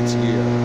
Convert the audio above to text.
it's here.